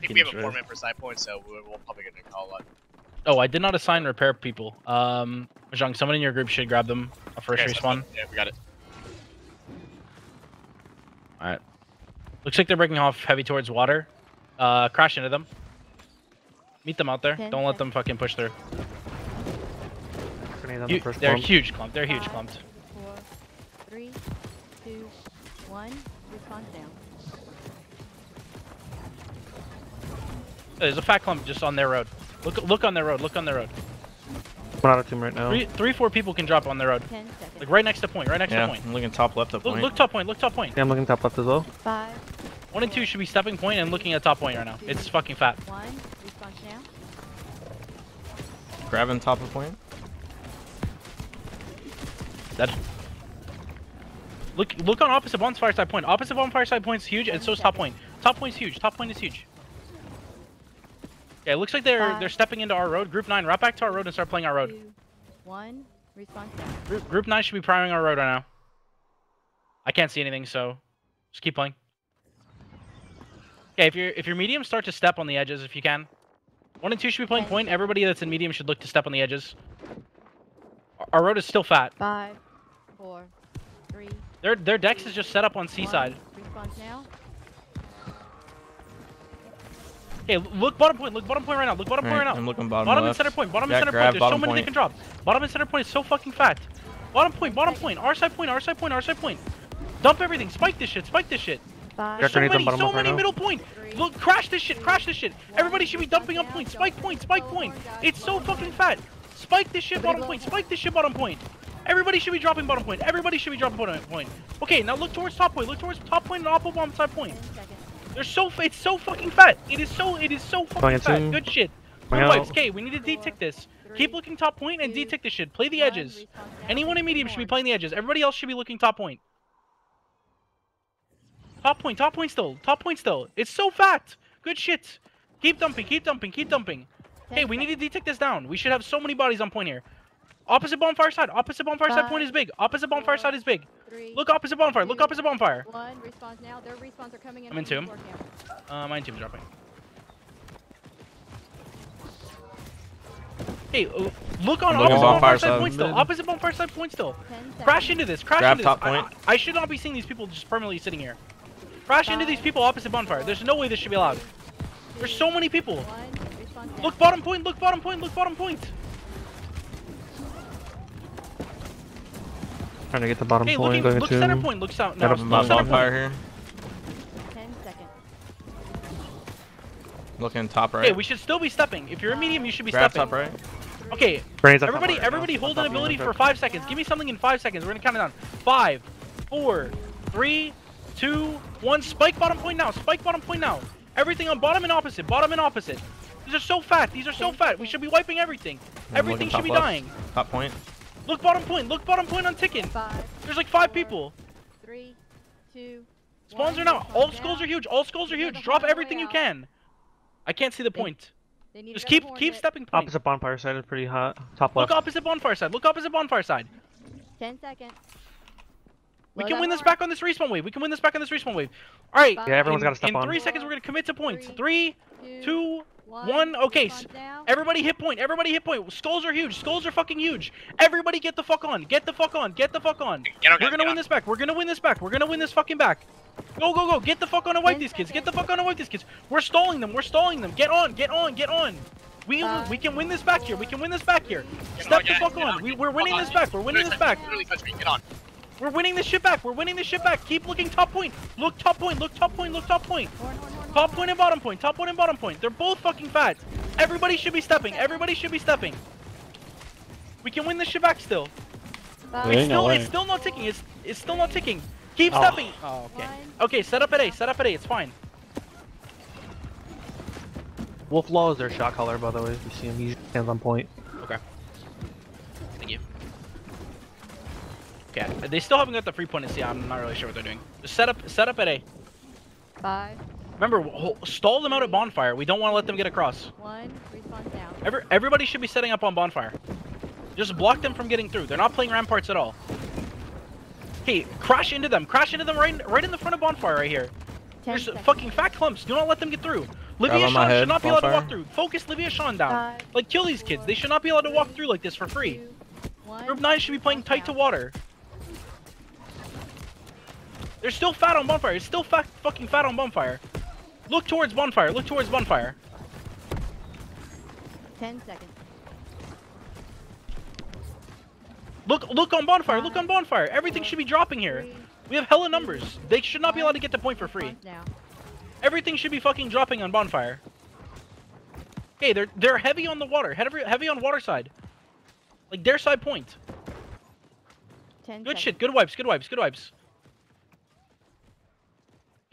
think we have a true. four man per side point, so we're, we're probably gonna call a lot. Oh, I did not assign repair people. Um, Zhang, someone in your group should grab them. A first Okay, respawn. Yeah, we got it. All right. Looks like they're breaking off heavy towards water. Uh, crash into them. Meet them out there. Ten Don't let them fucking push through. You- the first they're one. huge clump. They're huge Five, clumped. There's a fat clump just on their road. Look, look on their road. Look on their road. One out of tomb right now. Three, three, four people can drop on their road. Ten seconds. Like right next to point. Right next Yeah, to point. I'm looking top left up Look, point. look top point. Look top point. Yeah, I'm looking top left as well. Five, One and two should be stepping point and looking at top point right now. It's fucking fat. one. Respawn now. Grabbing top of point. Dead. Look, look on opposite bonfire side point. Opposite bonfire side point's huge, and so is top point. Top point's huge. Top point is huge. Yeah, it looks like they're Five. they're stepping into our road. Group nine, right back to our road and start playing our road. Two, one. Down. Group, group nine should be priming our road right now. I can't see anything, so just keep playing. Okay, if you're if you're medium, start to step on the edges if you can. One and two should be playing point. Everybody that's in medium should look to step on the edges. Our- road is still fat. Five, four, three. Their their decks is just set up on seaside. Respawn now. Okay, look bottom point. Look bottom point right now. Look bottom point right now. I'm looking bottom, Bottom and center point. Bottom Yeah, and center grab point. There's so bottom many they can drop. Bottom and center point is so fucking fat. Bottom point. Bottom point. Our side point. Our side point. Our side point. Our side point. Dump everything. Spike this shit. Spike this shit. Five, There's so grenades on many, so left right many now. middle point. Look, crash this shit. Crash this shit. Everybody should be dumping up point. Spike point. Spike point. It's so fucking fat. Spike this shit bottom point. Spike this shit bottom point. Everybody should be dropping bottom point. Everybody should be dropping bottom point. Okay, now look towards top point. Look towards top point and oppo bomb side point. Ten seconds. They're so f- it's so fucking fat. It is so it is so fucking fat. Good shit. Going Good out. wipes. Okay, we need to detick this. Keep looking top point and two, detick this shit. Play the edges. Anyone in medium should be playing the edges. Everybody else should be looking top point. Top point, top point still. Top point still. It's so fat. Good shit. Keep dumping, keep dumping, keep dumping. Hey, we need to detick this down. We should have so many bodies on point here. Opposite bonfire side. Opposite bonfire side point is big. Opposite bonfire four, side is big. Three, Look opposite bonfire. Look two, opposite bonfire. One. Respawns now. Their respawns are coming in. I'm in from the tomb. Uh, mine team's dropping. Hey, uh, look on opposite bonfire bonfire side side. point still. Opposite bonfire side point still. Crash into this. Crash Grab into top this. I- point. I, I should not be seeing these people just permanently sitting here. Crash into these people opposite bonfire. There's no way this should be allowed. There's so many people. One. Look bottom point. Look bottom point. Look bottom point. Trying to get the bottom Hey, point. looking. Going Look to center point. Looks out. No, Got a look My center bonfire point. here. Ten seconds. Looking top right. Okay, we should still be stepping. If you're a medium, you should be Grab stepping. top right. Okay, Grenades on top Everybody, right everybody, On hold top an ability for five seconds. Give me something in five seconds. We're gonna count it down. Five, four, three, two, one. Spike bottom point now. Spike bottom point now. Everything on bottom and opposite. Bottom and opposite. These are so fat. These are so fat. We should be wiping everything. I'm Everything should be left. dying. Top point. Look bottom point. Look bottom point on ticking. Five. There's like five four, people. Three, two. Spawns one. are now. Respawn All down. skulls are huge. All skulls are huge. Drop everything you can. I can't see the point. They need Just keep keep hit. stepping point. Opposite bonfire side is pretty hot. Top left. Look opposite bonfire side. Look opposite bonfire side. Ten seconds. We Load can win this back on this respawn wave. We can win this back on this respawn wave. All right. Yeah, everyone's gotta step in on. three seconds, we're gonna commit to points. Three, Three, two, one. one. Okay, Respawn everybody hit point. Everybody hit point. Skulls are huge. Skulls are fucking huge. Everybody get the fuck on. Get the fuck on. Get the fuck on. Get on, We're gonna win on. this back. We're gonna win this back. We're gonna win this fucking back. Go, go, go. Get the fuck on and wipe these kids. Get the fuck on and wipe these kids. We're stalling them. We're stalling them. Get on. Get on. Get on. We, Five, we can win this back here. We can win this back here. Step on, the fuck get on. We, we're winning on. this back. We're winning this back. Literally touch me. Get on. We're winning this shit back. We're winning this shit back. Keep looking top point. Look top point. Look top point. Look top point. Top horn. point and bottom point. Top point and bottom point. They're both fucking fat. Everybody should be stepping. Everybody should be stepping. We can win this shit back still. It's Ain't no still, it's still not ticking. It's it's still not ticking. Keep Oh. stepping. Oh, okay. Okay, set up at A. Set up at A. It's fine. Wolf Law is their shot caller, by the way. If you see him, he stands on point. Okay, they still haven't got the free point in C. I'm not really sure what they're doing. Just set up, set up at A. Five, Remember, stall them out at bonfire. We don't want to let them get across. one. Respawn down. Every, everybody should be setting up on bonfire. Just block them from getting through. They're not playing ramparts at all. Hey, crash into them. Crash into them right, in- right in the front of bonfire right here. Ten There's seconds. fucking fat clumps. Do not let them get through. Livia on Sean should not be allowed to walk through. Focus Livia Sean down. Five, Like, kill these kids. They should not be allowed to walk through like this for free. two, one. Group 9 should be playing Respawn tight to water. They're still fat on bonfire. It's still fat, fucking fat on bonfire. Look towards bonfire. Look towards bonfire. Ten seconds. Look, look on bonfire. Look on bonfire. Everything should be dropping here. Three, We have hella numbers. They should not be allowed to get the point for free. Now. Everything should be fucking dropping on bonfire. Hey, they're they're heavy on the water. Heavy heavy on water side. Like their side point. Ten Good seconds. shit. Good wipes. Good wipes. Good wipes.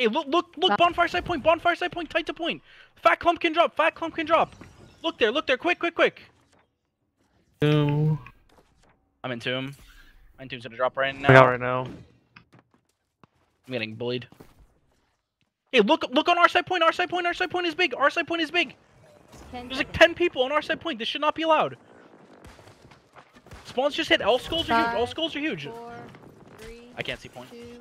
Hey, look, look, look! Uh, bonfire side point. Bonfire side point. Tight to point. Fat clump can drop. Fat clump can drop. Look there. Look there. Quick, quick, quick. Two. I'm in tomb. My tomb's gonna drop right now. I got right now. I'm getting bullied. Hey, look, look on our side point. Our side point. Our side point is big. Our side point is big. There's like 10 people on our side point. This should not be allowed. Spawns just hit. All skulls are huge. All skulls are huge. Four, three, I can't see point. two,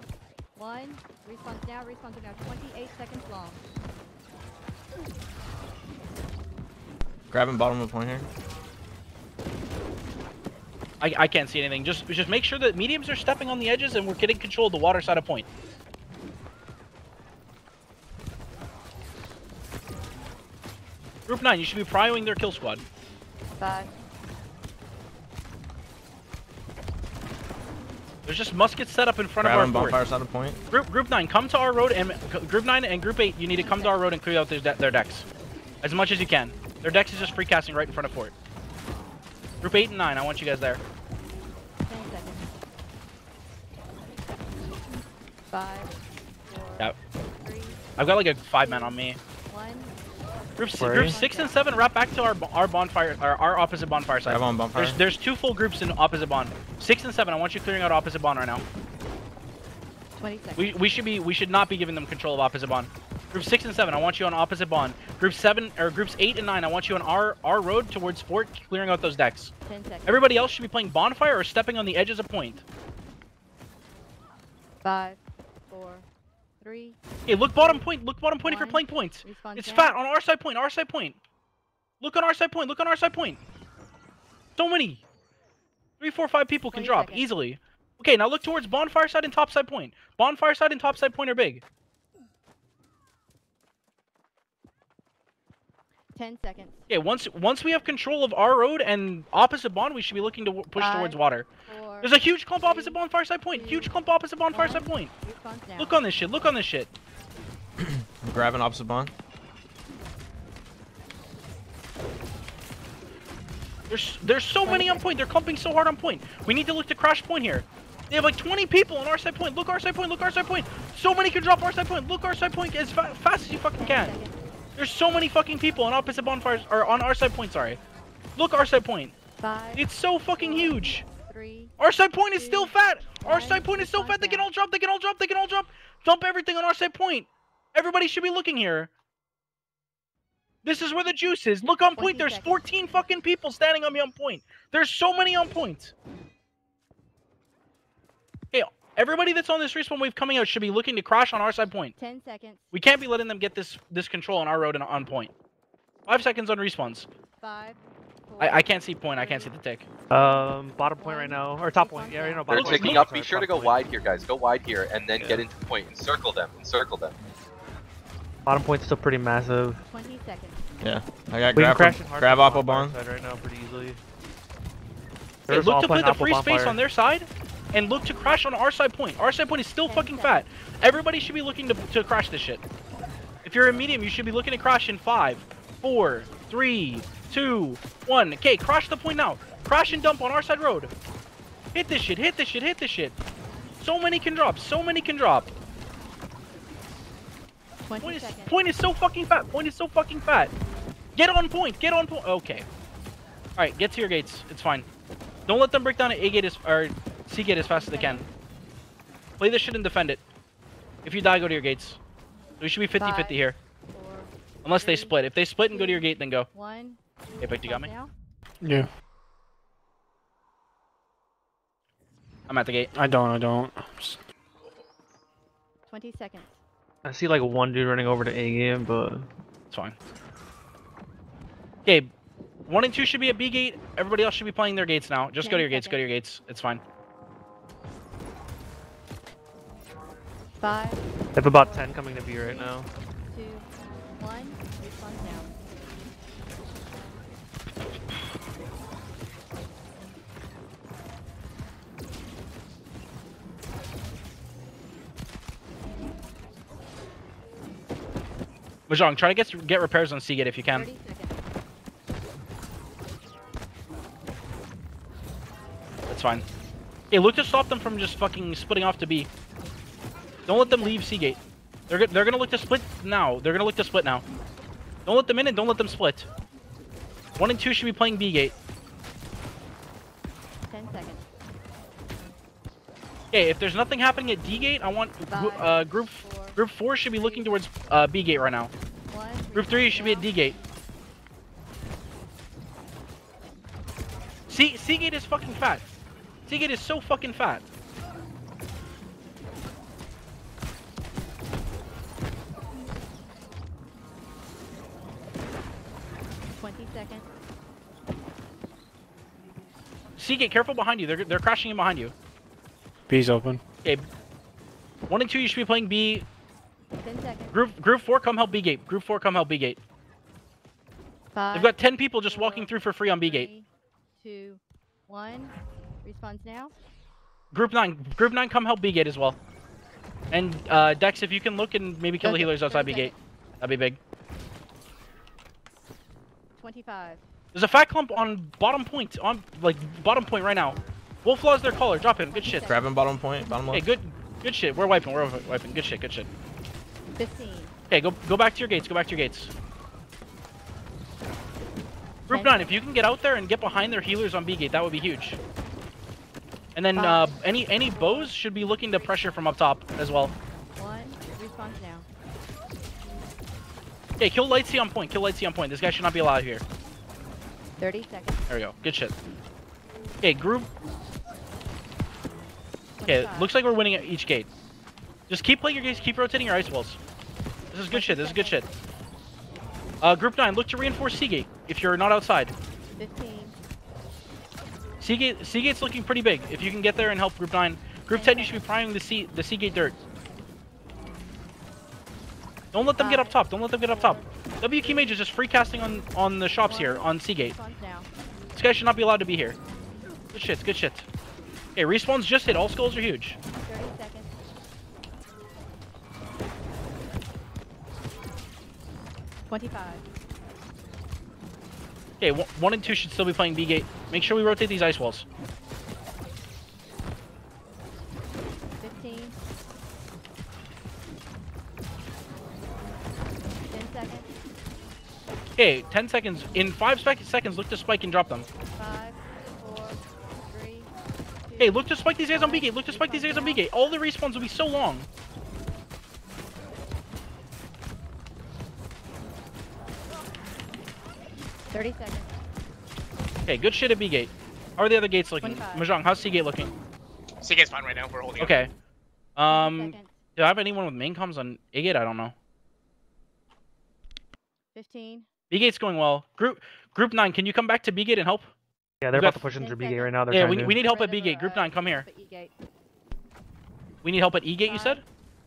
one. Respawn now. Respawn now. Twenty-eight seconds long. Grabbing bottom of the point here. I, I can't see anything. Just just make sure that mediums are stepping on the edges and we're getting control of the water side of point. Group 9, you should be prioing their kill squad. Five, There's just muskets set up in front Grabbing of our bonfire fort. side of point. Group Group 9, come to our road and Group 9 and Group 8, you need to come to our road and clear out their, de- their decks. As much as you can. Their decks is just free casting right in front of fort. Group 8 and 9, I want you guys there. Five, four, Yep. three, I've got like a five man on me. One. Group, group 6 and 7, wrap back to our our bonfire, our, our opposite bonfire side. Grab on bonfire. There's there's two full groups in opposite bond. Six and seven. I want you clearing out opposite bond right now. Twenty seconds. We we should be we should not be giving them control of opposite bond. Group six and seven. I want you on opposite bond. Group seven or groups eight and nine. I want you on our our road towards fort, clearing out those decks. Ten seconds. Everybody else should be playing bonfire or stepping on the edges of point. Five, four, three. Hey, look bottom point. Look bottom point if you're playing points. It's down. fat on our side point. Our side point. Look on our side point. Look on our side point. So many. Three, four, five people can drop seconds. easily. Okay, now look towards bonfire side and top side point. Bonfire side and top side point are big. Ten seconds. Okay, once once we have control of our road and opposite bond, we should be looking to w- push Five, towards water. Four. There's a huge clump opposite three, bonfire side point. Huge clump opposite bonfire side point. Look on this shit. Look on this shit. I'm grabbing opposite bond. There's there's so many on point. They're clumping so hard on point. We need to look to crash point here. They have like 20 people on our side point. Look our side point. Look our side point. So many can drop our side point. Look our side point as fa- fast as you fucking can. There's so many fucking people on opposite bonfires or on our side point. Sorry. Look our side point. Five, It's so fucking huge. Three, Our side point is still fat. Our side point is still fat. They can all drop. They can all drop. They can all drop. Dump everything on our side point. Everybody should be looking here. This is where the juice is. Look on point. There's 14 fucking people standing on me on point. There's so many on point. Hey, everybody that's on this respawn wave coming out should be looking to crash on our side point. ten seconds. We can't be letting them get this this control on our road and on point. Five seconds on respawns. Five, I, I can't see point. I can't see the tick. Um, bottom point right now, or top point. Yeah, you know, down. bottom They're Look, point. taking up. Be sure to go Bottom wide here, guys. Go wide here, and then Yeah. get into point. Encircle them. Encircle them. Bottom point's still pretty massive. Twenty seconds. Yeah. I got We can grab crash from- in hard grab on oppo bonfire bond. side right now pretty easily. They're just look to put the free space bonfire. on their side, and look to crash on our side point. Our side point is still Ten fucking fat. Everybody should be looking to, to crash this shit. If you're a medium, you should be looking to crash in five, four, three, two, one. Okay, crash the point now. Crash and dump on our side road. Hit this shit, hit this shit, hit this shit. So many can drop, so many can drop. Point is, point is so fucking fat. Point is so fucking fat. Get on point. Get on point. Okay. All right, get to your gates. It's fine. Don't let them break down A gate as or C gate as fast as they can. Play this shit and defend it. If you die, go to your gates. We should be 50-50 here, unless they split. If they split and go to your gate, then go. one. Hey, Vic, you got me? now. Yeah, I'm at the gate. I don't, I don't. Twenty seconds. I see like one dude running over to A game, but It's fine. Okay, one and two should be at B gate. Everybody else should be playing their gates now. Just go to Ten your gates. Go to your gates. It's fine. Five, They have about 10 coming to B right now. two, one. Mahjong, try to get get repairs on C gate if you can. That's fine. Hey, look to stop them from just fucking splitting off to B. Don't let them leave C gate. They're they're gonna look to split now. They're gonna look to split now. Don't let them in and don't let them split. One and two should be playing B gate. 10 seconds. Okay, if there's nothing happening at D gate, I want Five, uh, group four, group four should be looking towards uh, B gate right now. One. Group three respawn should be at. D gate. C C gate is fucking fat. C gate is so fucking fat. Twenty seconds. C gate, careful behind you. They're they're crashing in behind you. B's open. Okay. One and two, you should be playing B. Ten seconds. Group group four, come help B gate. Group four, come help B gate. Five. They've got ten people just walking through for free on B gate. three, Two, one. Respawns now. Group nine, group nine, come help B gate as well. And uh, Dex, if you can look and maybe kill the healers outside B gate, that'd be big. Twenty-five. There's a fat clump on bottom point, on like bottom point right now. Wolf Law's their caller. Drop him. Good shit. Grabbing bottom point, bottom Hey, good, good shit. We're wiping. We're wiping. Good shit. Good shit. Fifteen. Okay, go go back to your gates. Go back to your gates. Group nine, if you can get out there and get behind their healers on B gate, that would be huge. And then uh, any any bows should be looking to pressure from up top as well. One. Respawns now. Okay, kill Light C on point. Kill Light C on point. This guy should not be allowed here. Thirty seconds. There we go. Good shit. Okay, group. Okay, looks like we're winning at each gate. Just keep playing your gates. Keep rotating your ice walls. This is good shit. This is good shit. Uh, group nine, look to reinforce C gate if you're not outside. Fifteen. C gate, Seagate's looking pretty big. If you can get there and help Group 9. Group 10, you should be priming the Sea, the C gate dirt. Don't let them get up top. Don't let them get up top. W Key Mage is just free casting on, on the shops here, on C gate. This guy should not be allowed to be here. Good shit, good shit. Okay, respawns just hit. All skulls are huge. 25. Okay, one and two should still be playing B gate. Make sure we rotate these ice walls. 15. 10 seconds. Okay, 10 seconds. In 5 seconds, look to spike and drop them. Five, four, three, two, hey, look to spike these guys on B gate. Look to spike these guys on B gate. All the respawns will be so long. Thirty seconds. Okay, good shit at B gate. How are the other gates looking? 25. Mahjong, how's C gate looking? C gate's fine right now. We're holding. Okay. Ten Um, seconds. do I have anyone with main comms on A gate? I don't know. Fifteen. B gate's going well. Group Group Nine, can you come back to B gate and help? Yeah, they're We about to push into ten B gate right now. They're yeah, we, to. we need help at B gate. Group uh, Nine, come here. above E-gate. We need help at E gate. You said?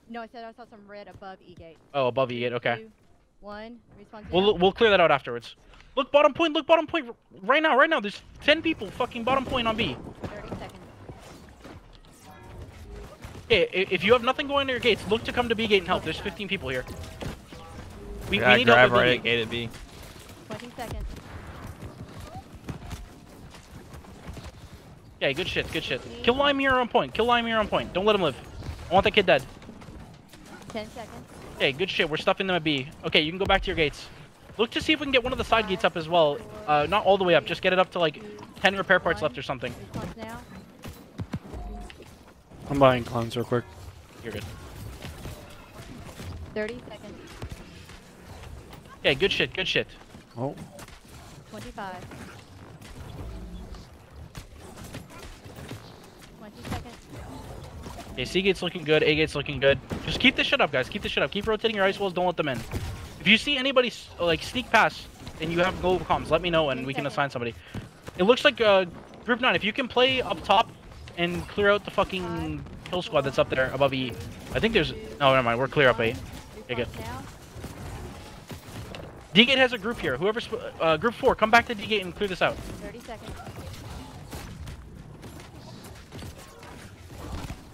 No, I said I saw some red above E-gate. Oh, above E gate. Okay. Two, one. Respawn We'll we'll clear that out afterwards. Look bottom point. Look bottom point right now. Right now. There's ten people fucking bottom point on B. Thirty seconds. Okay, if you have nothing going to your gates, look to come to B gate and help. There's 15 people here. We, we Yeah, need grab help at right at gate. gate at B. Twenty seconds. Okay, good shit. Good shit. Kill Lime here on point. Kill Lime here on point. Don't let him live. I want that kid dead. Ten seconds. Okay, good shit. We're stuffing them at B. Okay, you can go back to your gates. Look to see if we can get one of the side gates up as well. Uh, not all the way up. Just get it up to like 10 repair parts left or something. I'm buying clones real quick. You're good. Thirty seconds. Okay, good shit. Good shit. Oh, Twenty-five. Twenty seconds. Okay, C gate's looking good. A gate's looking good. Just keep this shit up, guys. Keep this shit up. Keep rotating your ice walls. Don't let them in. If you see anybody like sneak past and you have global comms, let me know and we can assign somebody. It looks like uh, group nine. If you can play up top and clear out the fucking kill squad that's up there above E. I think there's. Oh, never mind. We're clear up A. Okay, good. D-Gate has a group here. Whoever's uh, group four, come back to D-Gate and clear this out. 30 seconds.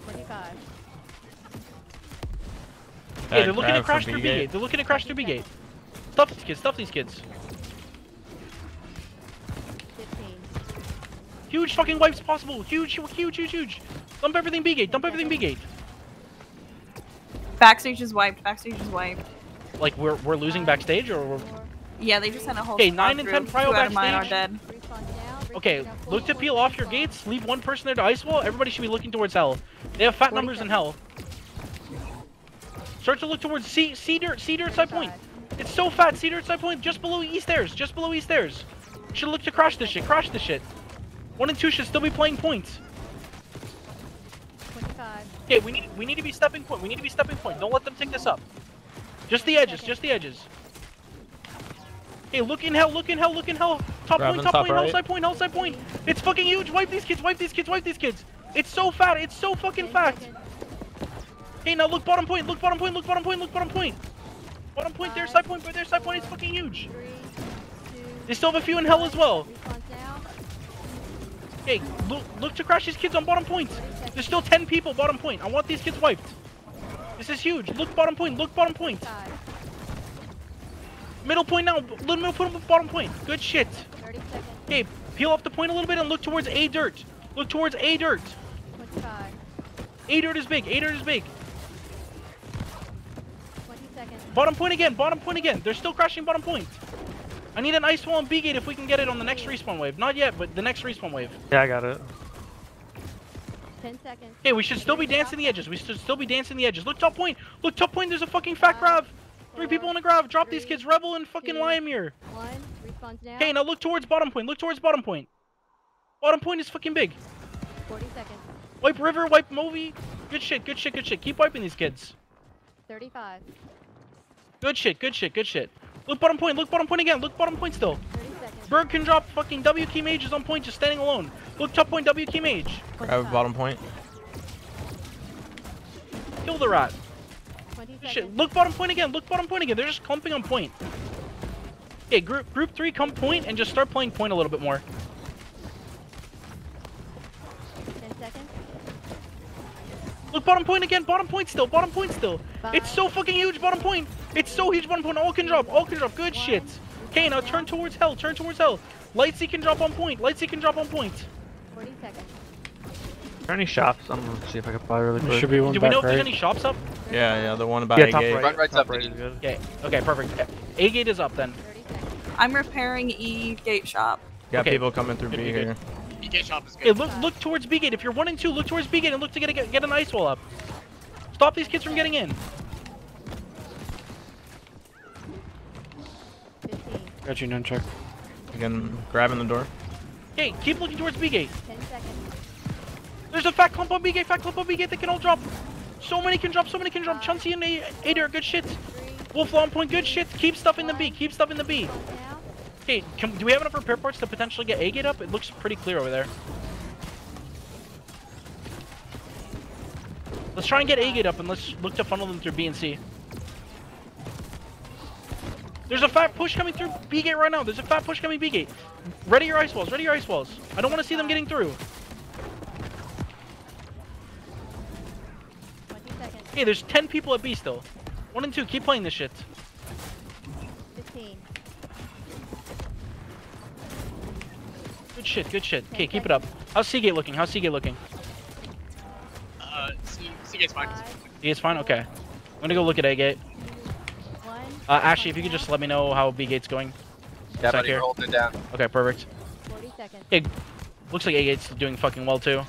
25. Hey, they're looking to crash through B-Gate. B-Gate. They're looking to crash through B-Gate. Stuff these kids. Stuff these kids. 15. Huge fucking wipes possible. Huge, huge, huge, huge. Dump everything B-Gate. Dump everything B-Gate. Backstage is wiped. Backstage is wiped. Like we're we're losing backstage or we're... Yeah, they just sent a whole. Okay, nine and 10 prio Two mine are backstage. dead. Okay, look to peel off your gates. Leave one person there to ice wall. Everybody should be looking towards hell. They have fat numbers in hell. Start to look towards C C dirt C dirt side point. It's so fat. C dirt side point just below East stairs. Just below East stairs. Should look to crash this shit. Crash this shit. One and two should still be playing points. 25. Okay, we need we need to be stepping point. We need to be stepping point. Don't let them take this up. Just the edges. Just the edges. Hey, look in hell. Look in hell. Look in hell. Top Grabbing point. Top, top point. Hell side point. Hell side point. It's fucking huge. Wipe these kids. Wipe these kids. Wipe these kids. It's so fat. It's so fucking 10 fat. Hey, now look bottom point. Look bottom point. Look bottom point. Look bottom point. Bottom point. Their side point. But their side point is fucking huge. Three, two, They still have a few in hell as well. Hey, look, look to crash these kids on bottom point. There's still 10 people bottom point. I want these kids wiped. This is huge. Look bottom point. Look bottom point. Middle point now. Little middle point. Bottom point. Good shit. Okay, peel off the point a little bit and look towards A dirt. Look towards A dirt. A dirt is big. A dirt is big. 20 seconds. Bottom point again. Bottom point again. They're still crashing bottom point. I need an ice wall and B gate if we can get it on the next respawn wave. Not yet, but the next respawn wave. Yeah, I got it. 10 seconds. Okay, we should still be dancing the edges. We should still be dancing the edges. Look top point. Look top point. There's a fucking fat grav. Three people in a grav. Drop these kids. Rebel and fucking two, Lyamir. One. Respawns now. Okay, now look towards bottom point. Look towards bottom point. Bottom point is fucking big. 40 seconds. Wipe river. Wipe Movi. Good shit. Good shit. Good shit. Keep wiping these kids. 35. Good shit. Good shit. Good shit. Look bottom point. Look bottom point again. Look bottom point still. 30. Berg can drop fucking W key mage is on point just standing alone. Look top point W key mage. Grab 25. bottom point. Kill the rat. 20 Good seconds. shit. Look bottom point again. Look bottom point again. They're just clumping on point. Okay, group group three come point and just start playing point a little bit more. 10 seconds. Look bottom point again. Bottom point still. Bottom point still. It's so fucking huge. Bottom point. It's so huge. Bottom point. All can drop. All can drop. Good One. shit. Okay, now turn towards hell. Turn towards hell. Lightsy can drop on point. Lightsy can drop on point. 40 seconds. Are there any shops? I'm gonna see if I can buy really There quick. should be one Do we know back if there's right. any shops up? Yeah, yeah, the one about Yeah, A top gate. right. Front right's top up, right is good. Okay. Okay. Perfect. A gate is up then. 30 seconds. I'm repairing E gate shop. Got Okay. people coming through Good, B good, good. here. Shop is Okay, good. look look towards B gate. If you're one and two, look towards B gate and look to get a, get an ice wall up. Stop these kids from getting in. 15. Got you, nunchuck. Again, grabbing the door. Okay, keep looking towards B gate. 10 seconds. There's a fat clump on B gate, fat clump on B gate They can all drop. So many can drop, so many can drop. Chauncey and A- Ada are good shit. Three. Wolf on point, good shit. Keep stuff in the B, keep stuff in the B. Respawn now. Okay, can, do we have enough repair parts to potentially get A gate up? It looks pretty clear over there. Let's try and get A gate up and let's look to funnel them through B and C. There's a fat push coming through B gate right now. There's a fat push coming B gate. Ready your ice walls, ready your ice walls. I don't want to see them getting through. Hey, there's 10 people at B still. One and two, keep playing this shit. 15. Good shit, good shit. Okay, keep it up. How's C gate looking? How's C gate looking? Uh, C, C gate's fine. Five. C gate's fine? Okay. I'm gonna go look at A gate. One. Uh, actually, if you could just let me know how B gate's going. Yeah, Back buddy, here. holding it down. Okay, perfect. 40 seconds. Hey, looks like A gate's doing fucking well too.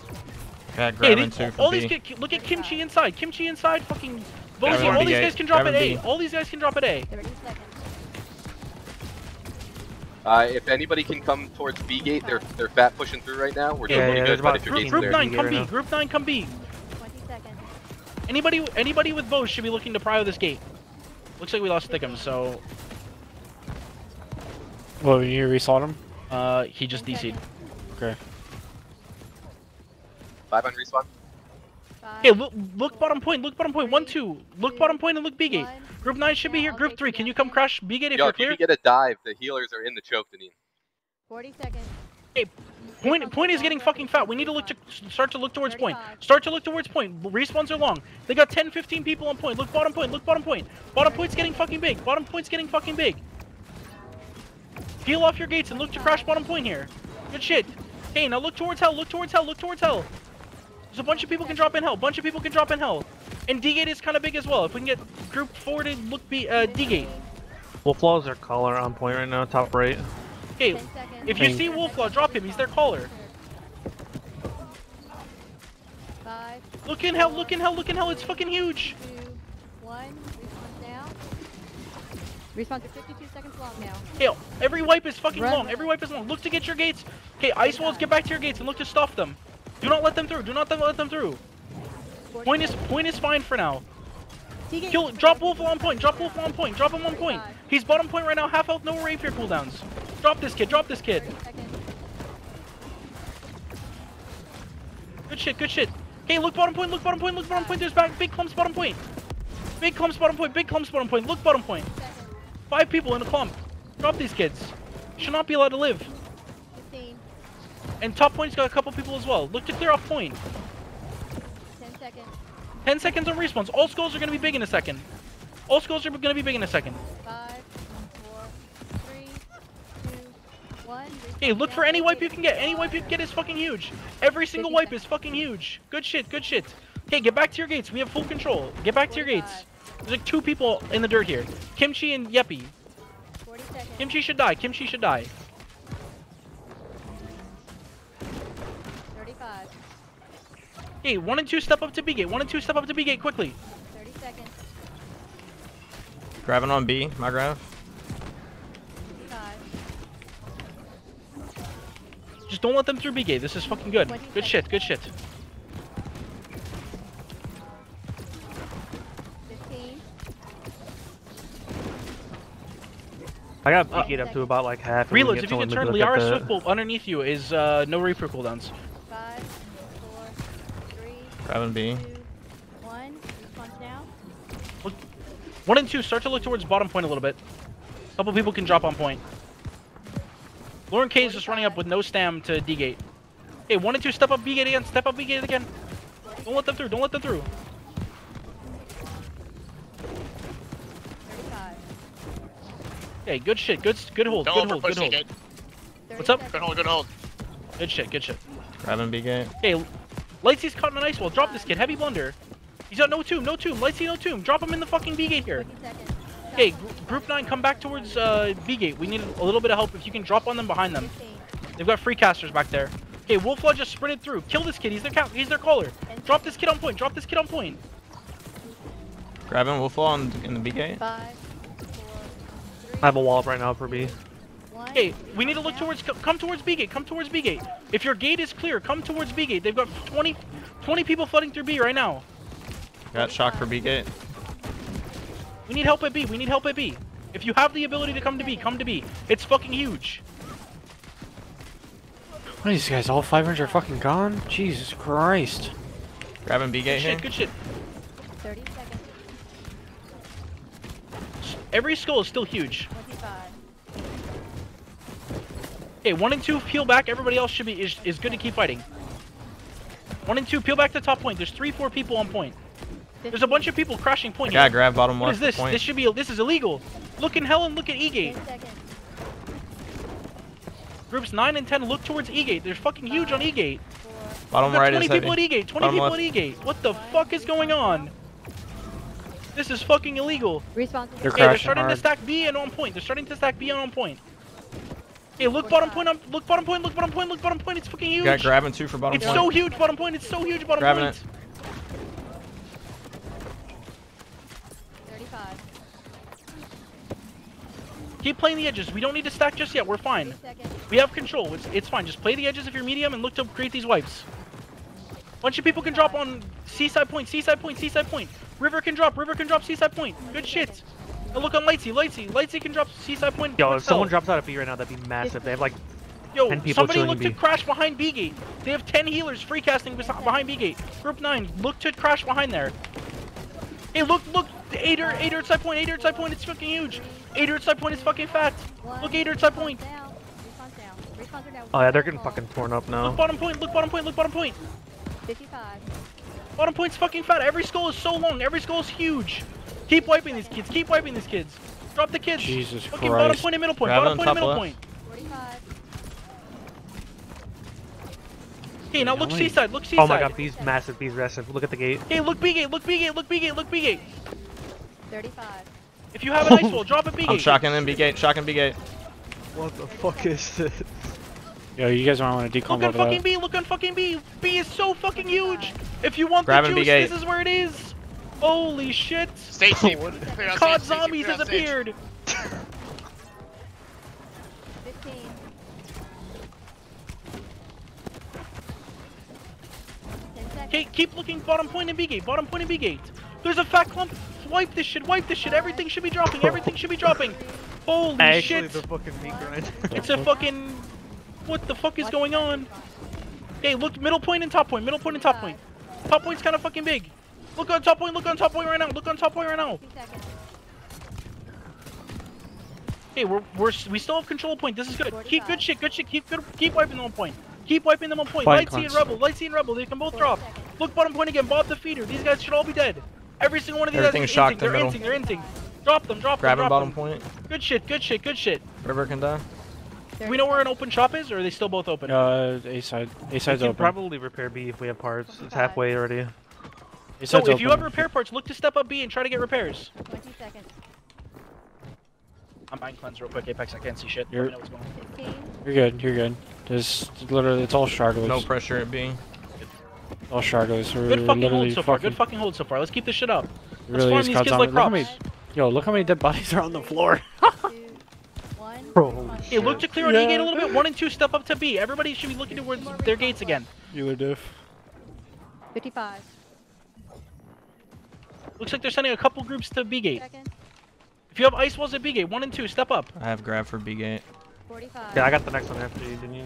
Yeah, Hey, grabbing these, two all for these kids, look at Kimchi inside. Kimchi inside, fucking Bozy. Everyone All these B8, guys can drop at everyone A. B. All these guys can drop at A. 30 seconds. Uh, if anybody can come towards B gate, they're they're fat pushing through right now. We're Yeah, doing yeah, pretty good. But if your Group, group there, nine, come B. now. Group nine, come B. Anybody, anybody with bows should be looking to prio this gate. Looks like we lost Thickum, so Well, you need reslot him. uh, he just DC'd. Okay. Five on respawn. Five, Okay, look, look bottom point, look bottom point. One, Three, two. Look bottom point and look B gate. Group nine should be here. Group three, can you come there. crash B gate if Yo, you're if you clear? can get a dive, the healers are in the choke, Deneen. 40 seconds. Point, point is getting fucking fat. We need to look to start to look towards point. Start to look towards point. Respawns are long. They got 10, 15 people on point. Look bottom point. Look bottom point. Bottom point's getting fucking big. Bottom point's getting fucking big. Peel off your gates and look to crash bottom point here. Good shit. Okay, now look towards hell. Look towards hell. Look towards hell. There's a bunch of people can drop in hell. Bunch of people can drop in hell. And D gate is kind of big as well. If we can get group four to look be uh, D gate. Wolf Laws are color on point right now, top right. Okay, 10 seconds. if you Thank- see Wolflaw, drop him. He's their caller. Five, Look in hell. Look in hell. Look in hell. It's fucking huge. two, one. Respawn now. Respawn 52 seconds long now. Okay, every wipe is fucking Run. long. Every wipe is long. Look to get your gates. Okay, ice walls, get back to your gates and look to stop them. Do not let them through. Do not let them through. Point is point is fine for now. Kill. Drop clear. Wolf on point. Drop Wolf on point. Drop him on point. He's bottom point right now. Half health, no rapier cooldowns. Drop this kid. Drop this kid. 30 seconds. Good shit. Good shit. Okay, look bottom point. Look bottom point. Look bottom point. There's back big clumps bottom point. Big clumps bottom point. Big clumps bottom point. Look bottom point. Five people in a clump. Drop these kids. Should not be allowed to live. And top point's got a couple people as well. Look to clear off point. 10 seconds. 10 seconds on respawns. All skulls are gonna be big in a second. All skulls are gonna be big in a second. Five, four, three, two, one. Hey, look for any wipe you can get. Any wipe you can get is fucking huge. Every single wipe is fucking huge. Good shit, good shit. Okay, get back to your gates. We have full control. Get back to your gates. There's like two people in the dirt here. Kimchi and Yeppy. Kimchi should die. Kimchi should die. 35. Hey, one and two step up to B gate. One and two step up to B gate quickly. 30 seconds. Grabbing on B, my grab. Don't let them through B gate. This is fucking good. Good shit, good shit. I got Uh, BK'd up to about like half. Reloads, if you can turn look at Liara the- Swiftbolt underneath you is uh, no rapier cooldowns. 5, 4, 3, Grabbing B. 2, 1. Respawn now. One and two, start to look towards bottom point a little bit. A couple people can drop on point. Lauren K is just running up with no stam to D gate. Okay, one and two, step up B gate again, step up B gate again. Don't let them through, don't let them through. 35. Okay, good shit, good good hold, Don't good hold, good hold. it. What's up? Good hold, good hold. Good shit, good shit. Grabbing B gate. Okay, Lightsy's caught in an ice wall, drop this kid, heavy blunder. He's got no tomb, no tomb, Lightsy no tomb, drop him in the fucking B gate here. 20. Okay, group 9, come back towards uh, B gate. We need a little bit of help if you can drop on them behind them. They've got free casters back there. Okay, Wolflaw just sprinted through. Kill this kid. He's their ca- he's their caller. Drop this kid on point. Drop this kid on point. Grabbing Wolflaw on, in the B gate. 5, 4, 3, I have a wall up right now for B. 1. Okay, we need to look towards come towards B gate. Come towards B gate. If your gate is clear, come towards B gate. They've got 20, 20 people flooding through B right now. Got shock for B gate. We need help at B. We need help at B. If you have the ability to come to B, come to B. It's fucking huge. What are these guys? All 500 fucking gone? Jesus Christ. Grabbing B Good gate here. shit. Good shit. 30 seconds. Every skull is still huge. 25. Okay, one and two peel back. Everybody else should be is, is good to keep fighting. One and two peel back to top point. There's three, four people on point. There's a bunch of people crashing point. Yeah, grab bottom What left is this? point. This should be this is illegal. Look in hell and look at E gate. Groups nine and ten look towards E gate. They're fucking huge on E gate. 4, Bottom We've got right 20 is people heavy. at E gate. 20 Bottom people left. at E gate. What the fuck is going on? This is fucking illegal. Respawn to They're Okay, they're crashing starting to stack B and on point. They're starting to stack B and on point. Hey, look bottom point. On, look bottom point. Look bottom point. Look bottom point. It's fucking huge. Got grabbing two for bottom It's point. so huge, bottom point. It's so huge, bottom Grabbing point. it. Keep playing the edges. We don't need to stack just yet. We're fine. We have control. It's, it's fine. Just play the edges if you're medium and look to create these wipes. Bunch of people can drop on seaside point, seaside point, seaside point. River can drop, river can drop, seaside point. Good shit. Now look on Lightsy, Lightsy, Lightsy can drop Seaside Point. Yo, quick if someone drops out of B right now, that'd be massive. They have like Yo, 10 people somebody chilling look to crash behind B gate. They have 10 healers free casting behind B gate. Group 9, look to crash behind there. Hey, look, look, 8 or 8 or side point, 8 or side point, it's fucking huge. 8 or side point is fucking fat. One. Look, 8 or side point. Down. Down. Down. Oh yeah, they're getting fucking torn up now. Look now. bottom point, look bottom point, look bottom point. 55. Bottom point's fucking fat. Every skull is so long, every skull is huge. Keep wiping these kids, keep wiping these kids. Drop the kids. Jesus fucking bottom Christ. point and middle point, Grab bottom on point and top middle left. point. 45. Okay, now look Nice. seaside, look seaside. Oh my god, B's massive, these massive. Look at the gate. Hey, look B gate, look B gate, look B gate, look B gate. 35. If you have an ice wall, drop a B gate. I'm shocking in B gate. Shocking B gate. What the fuck is this? Yo, you guys might want to decom Look on fucking that. B, look on fucking B. B is so fucking huge. If you want Grabbing the juice, gate. this is where it is. Holy shit. Stage team. Clear out COD stage, stage zombies clear has stage. appeared. 15. Okay, keep looking bottom point and B gate, bottom point and B gate. There's a fat clump. Wipe this shit, wipe this shit. Everything should be dropping, everything should be dropping. Holy Actually, shit. the fucking B grind. It's a fucking... What the fuck is going on? Hey, look, middle point and top point, middle point and top point. Top point's kind of fucking big. Look on top point, look on top point right now, look on top point right now. Hey, we're, we're we still have control point. This is good. Keep good shit. Good shit. Keep good. Keep wiping them on point. Keep wiping them on point. Fine, Light C and cleanse. Rebel. Light C and Rebel. They can both drop. Look bottom point again. Bob the feeder. These guys should all be dead. Every single one of these Everything's guys is shocked inting. They're middle. inting. They're inting. Drop them. Drop Grabbing them. Drop bottom them. point. Good shit. Good shit. Good shit. River can die. Do we know where an open shop is, or are they still both open? Uh, A side. A We side's can open. probably repair B if we have parts. It's halfway already. A so side's if you have repair parts, look to step up B and try to get repairs. 20 seconds. I'm mind cleanse real quick, Apex. I can't see shit. You're- me know what's going on. You're good. You're good. There's literally it's all stragglers. No pressure at B. all stragglers. We're Good fucking hold so far. fucking, Good fucking hold so far. Let's keep this shit up. really farm is these COD kids like zombie- look many- Yo, look how many dead bodies are on the floor. Two. One. Bro, Hey, look to clear on A gate a little bit. One and two, step up to B. Everybody should be looking towards their gates again. Healer diff. 55. Looks like they're sending a couple groups to B gate. Seconds. If you have ice walls at B gate, one and two, step up. I have grab for B gate. 45. Yeah, I got the next one after you, didn't you?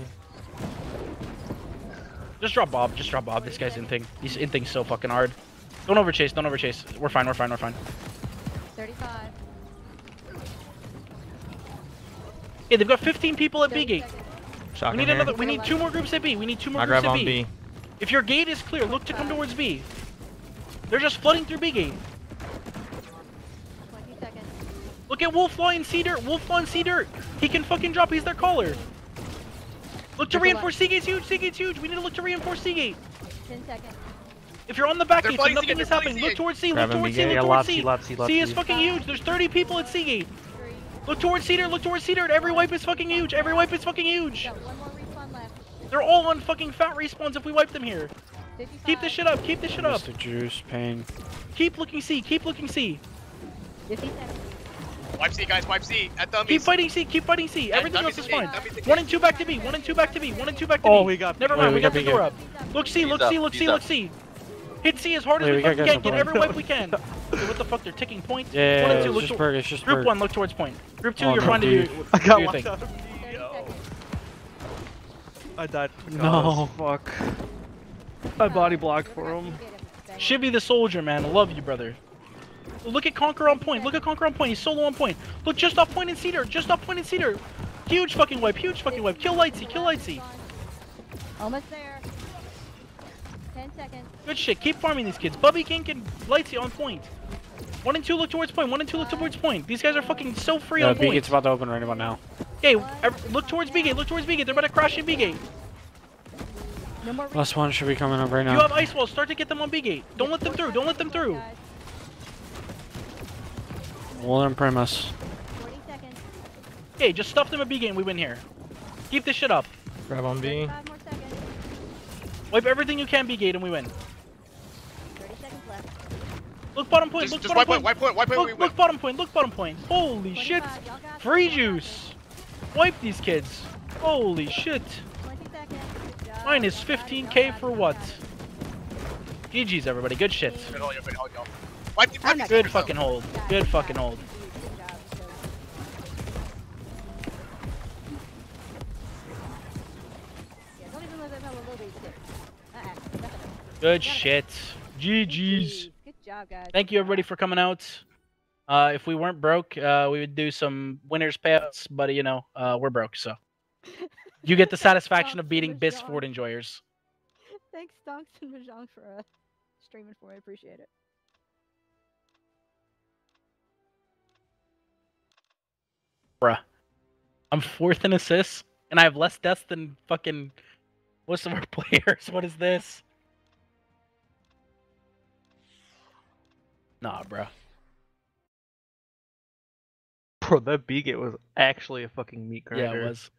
Just drop Bob. Just drop Bob. This guy's in thing. He's in thing so fucking hard. Don't overchase. Don't overchase. We're fine. We're fine. We're fine. 35. Hey, they've got 15 people at B gate. seconds. We Shocking need here. another. We need two more groups at B. We need two more I groups grab at on B. B. If your gate is clear, look to come towards B. They're just flooding through B gate. Look at Wolflaw and C Dirt. Wolflaw and C Dirt. He can fucking drop. He's their caller. Look to Triple reinforce left. C gate's huge. C gate's huge. We need to look to reinforce C gate. 10 seconds. If you're on the back They're gate, so nothing C-gate, is happening. Look towards C. Look towards B C. gate. Look towards left C. C, left C, left C is fucking huge. There's 30 people at C gate. Look towards C dirt. Look towards C dirt. Every wipe is fucking huge. Every wipe is fucking huge. One more respawn left. They're all on fucking fat respawns if we wipe them here. 55. Keep this shit up. Keep this shit up. Mr. Juice, pain. Keep looking C. Keep looking C. 50 seconds. Wipe C, guys. Wipe C. At dummies. Keep fighting C. Keep fighting C. Everything else is fine. gate, dummies in One and two back to B. One and two back to B. One and two back to Oh, we got Never mind. we We got got the B door up. Look C. Look C. Look C. Look C. Hit C as hard as we we fucking can. Get every wipe we can. What the fuck? They're ticking point. Yeah, One and two. Look just to- berg. It's just Group one. Look towards point. Group two. Oh, You're no, fine to do, I got your locked thing. out of B. 30 seconds. I died. No. fuck. I body blocked for him. Shivy the soldier, man. I love you, brother. Look at Conquer on point. Look at Conquer on point. He's solo on point. Look just off point in C dirt. Just off point in C dirt. Huge fucking wipe. Huge fucking wipe. Kill Lightsy. Kill Lightsy. Almost there. 10 seconds. Good shit. Keep farming these kids. Bubby Kink and Lightsy on point. One and two look towards point. One and two look towards point. These guys are fucking so free Yeah, on B point. gate's about to open right about now. Okay, look towards B gate. Look towards B gate. They're about to crash in B gate. No more Last one should be coming up right now. you have ice walls, start to get them on B gate. Don't let them through. Don't let them through. Guys. Well, in premise. 40 seconds. Okay, just stuff them at B gate and we win here. Keep this shit up. Grab on B. 35 more seconds. Wipe everything you can B gate and we win. 30 seconds left. Look bottom point. Just, look just bottom wipe point. point. Wipe point. Wipe point. Look, we win. look bottom point. Look bottom point. Holy shit. 25, y'all got Free juice. Wipe these kids. Holy shit. 20 seconds. Good job. Mine is Y'all got y'all 15k for y'all what? GG's everybody. Good shit. Good fucking hold. Good fucking hold. Good shit. GG's. Good job, guys. Thank you, everybody, for coming out. Uh, if we weren't broke, uh, we would do some winners payouts, but you know, uh, we're broke, so you get the satisfaction of beating Bisford enjoyers. Thanks, Donks and Majong, for uh, streaming for me. Appreciate it. Bruh. I'm fourth in assists, and I have less deaths than fucking most of our players. What is this? Nah, bruh. Bro, that B gate was actually a fucking meat grinder. Yeah, it was.